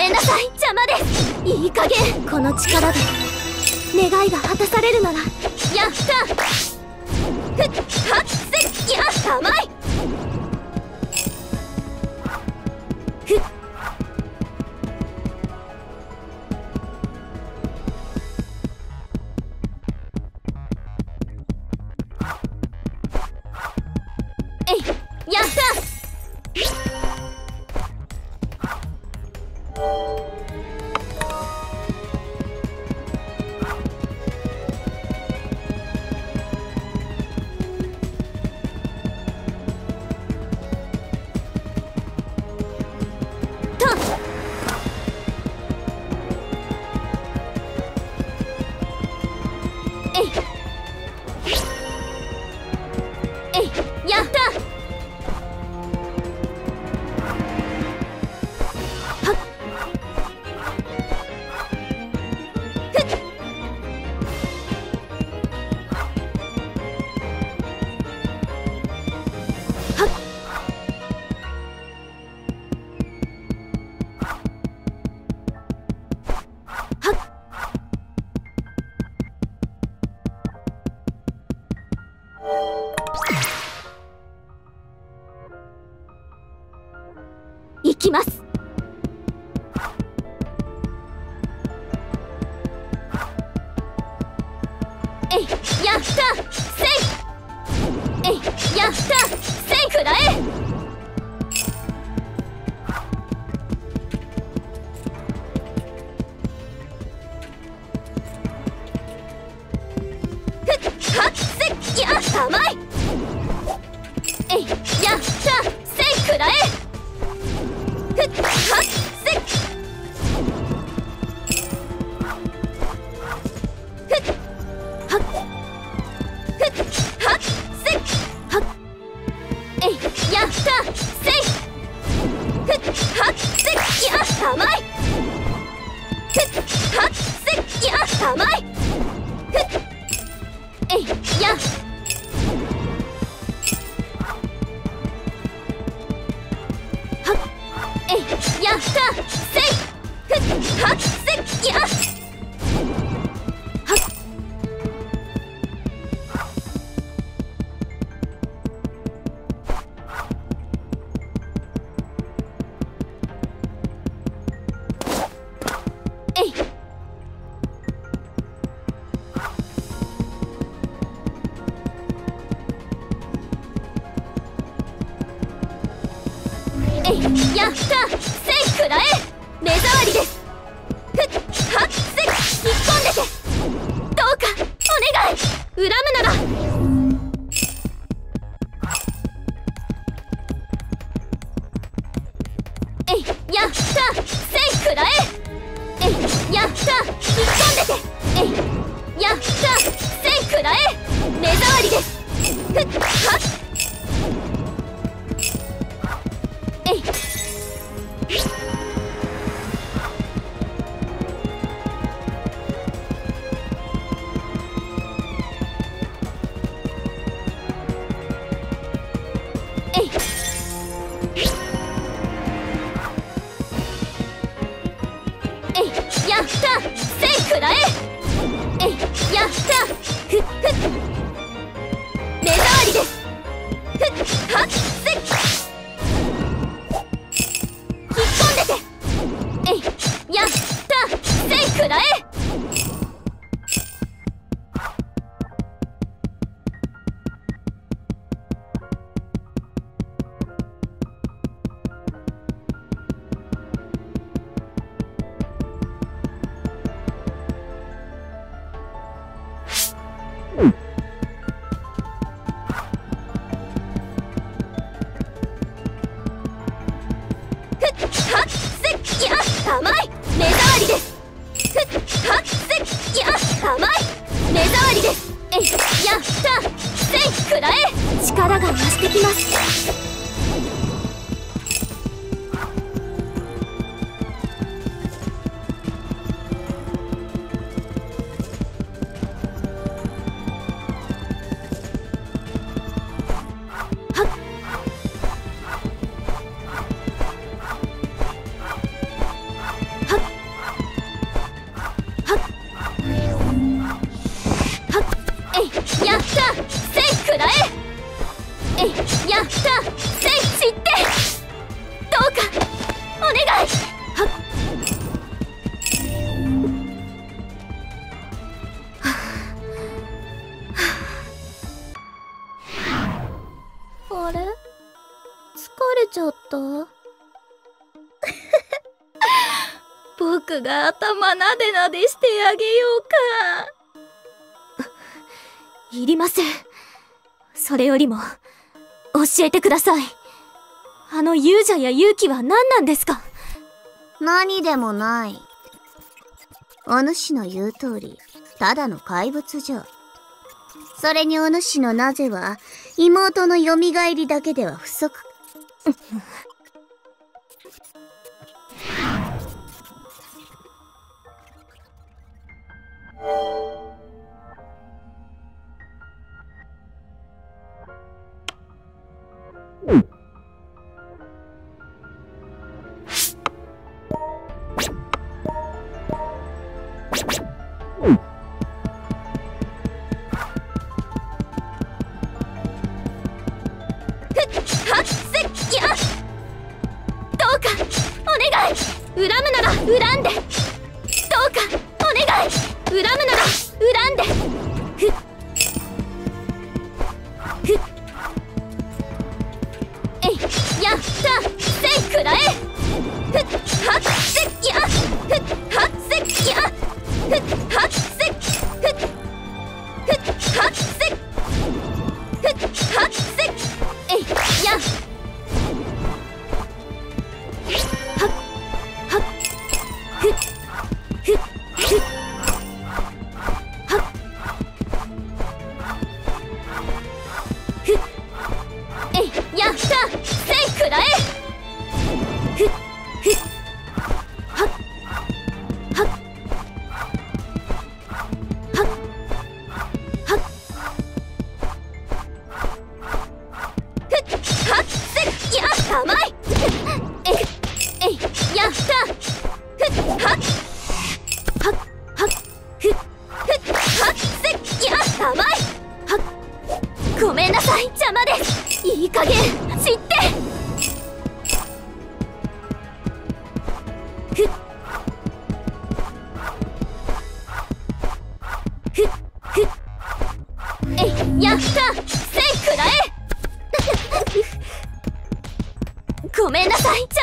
めんなさい邪魔です。いい加減この力で願いが果たされるなら。やった。ふっはっせやっ甘い。きます。やったせくらえ目障りです。ふっはっせ引っ込んでて。どうかお願い。恨むなら。はっ。えやった。せい知ってどうかお願いはっあれ疲れちゃった。僕が頭なでなでしてあげようかいりませんそれよりも教えてください。あの勇者や勇気は何なんですか？何でもない。お主の言う通り、ただの怪物じゃ。それにお主のなぜは、妹の蘇りだけでは不足。you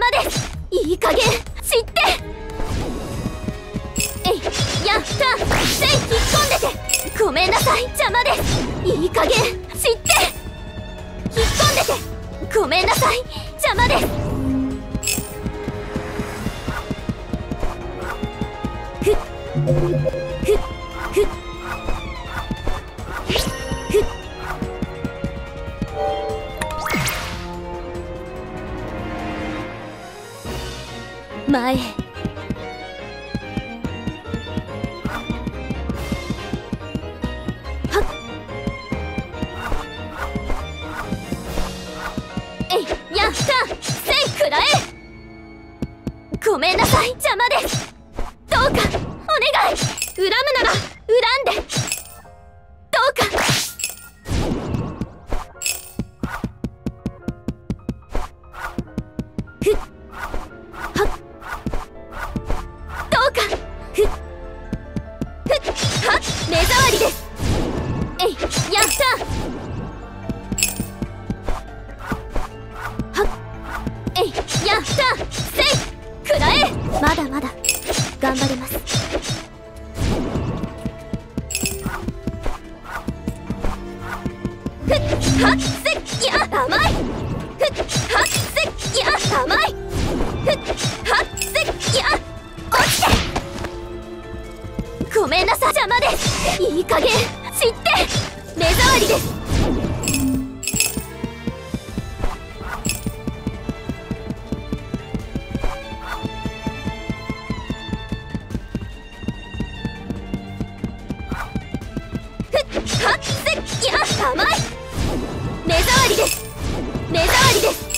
まです。いい加減知って。えいやった。せい引っ込んでて。ごめんなさい。邪魔です。いい加減知って。引っ込んでて。ごめんなさい。邪魔です。前。はっせや甘いふっはっせや甘いふっはっせや落ちてごめんなさ邪魔ですいい加減知って目障りですはっせや甘い。目障りです。目障りです。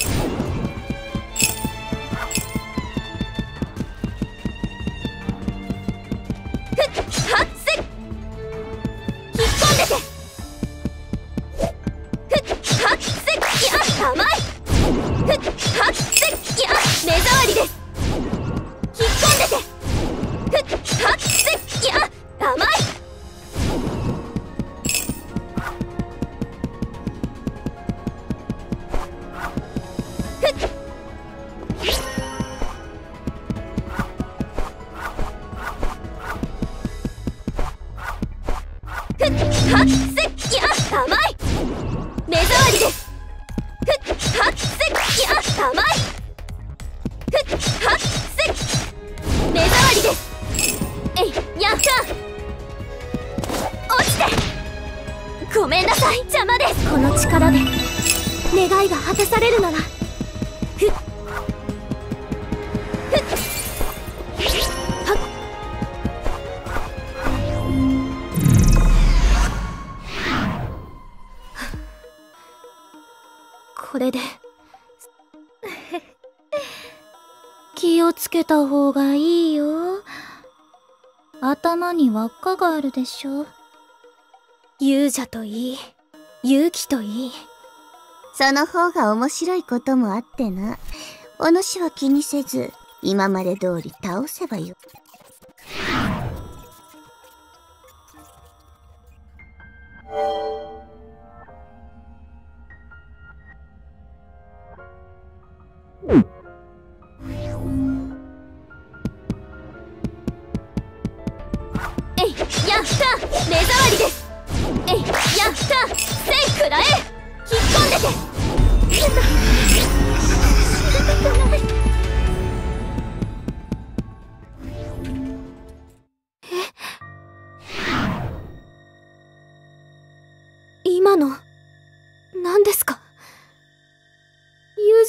力で願いが果たされるなら。ふっ。ふっ。はっこれで。気をつけた方がいいよ。頭に輪っかがあるでしょ。勇者といい。勇気といいその方が面白いこともあってな。お主は気にせず、今まで通り倒せばよ。え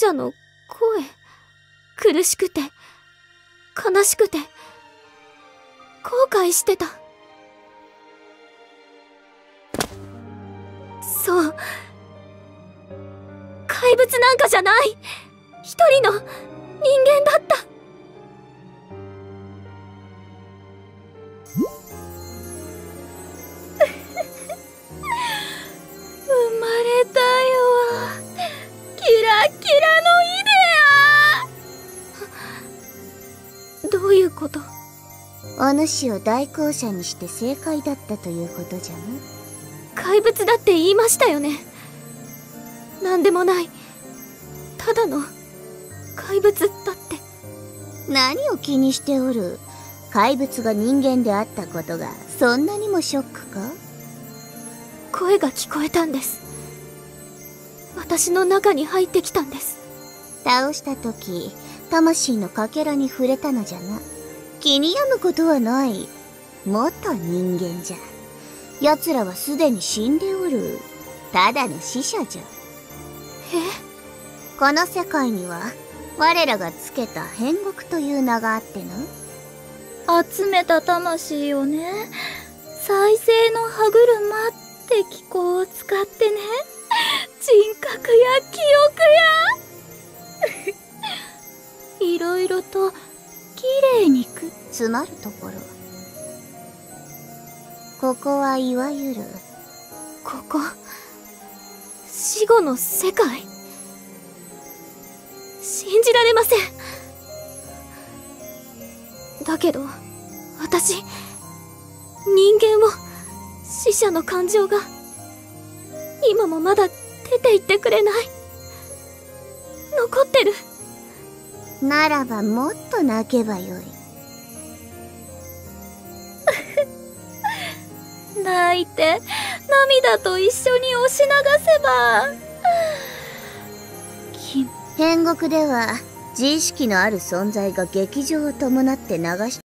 者の声苦しくて悲しくて後悔してた。そう。怪物なんかじゃない。一人の人間だった。こと。お主を代行者にして正解だったということじゃな。怪物だって言いましたよね。なんでもない。ただの怪物だって。何を気にしておる？怪物が人間であったことがそんなにもショックか？声が聞こえたんです。私の中に入ってきたんです。倒した時魂のかけらに触れたのじゃな気に病むことはない。元人間じゃ。奴らはすでに死んでおる。ただの死者じゃ。え？この世界には我らがつけた変国という名があってな。集めた魂をね、再生の歯車って機構を使ってね、人格や記憶や、いろいろと綺麗にく。詰まるところ。ここはいわゆるここ？死後の世界？信じられません。だけど私人間を死者の感情が今もまだ出て行ってくれない。残ってる。ならばもっと泣けばよい泣いて、涙と一緒に押し流せば。天国では自意識のある存在が劇場を伴って流し